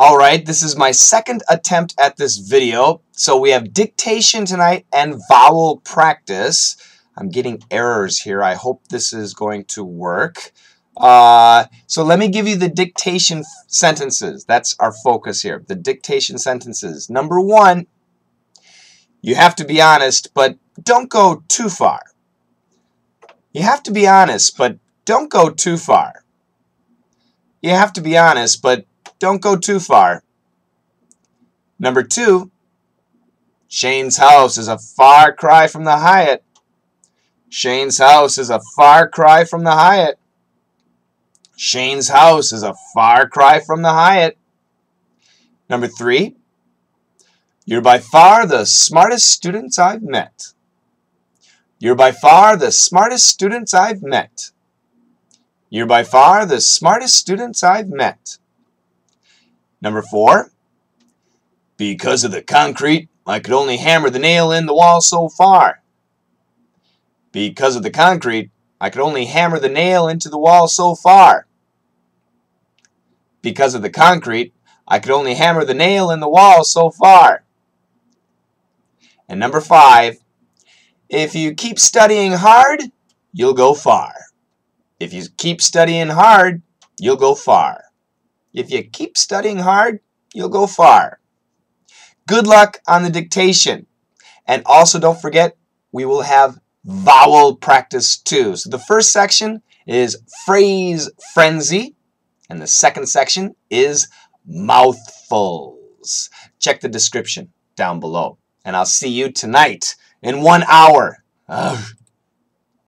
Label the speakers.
Speaker 1: All right, this is my second attempt at this video. So we have dictation tonight and vowel practice. I'm getting errors here. I hope this is going to work. Uh, so let me give you the dictation sentences. That's our focus here. The dictation sentences. Number one, you have to be honest, but don't go too far. You have to be honest, but don't go too far. You have to be honest, but don't go too far. Number two, Shane's house is a far cry from the Hyatt. Shane's house is a far cry from the Hyatt. Shane's house is a far cry from the Hyatt. Number three, you're by far the smartest students I've met. You're by far the smartest students I've met. You're by far the smartest students I've met. Number four, because of the concrete, I could only hammer the nail in the wall so far. Because of the concrete, I could only hammer the nail into the wall so far. Because of the concrete, I could only hammer the nail in the wall so far. And number five, if you keep studying hard, you'll go far. If you keep studying hard, you'll go far. If you keep studying hard, you'll go far. Good luck on the dictation. And also don't forget, we will have vowel practice too. So the first section is phrase frenzy, and the second section is mouthfuls. Check the description down below. And I'll see you tonight in one hour. Ugh.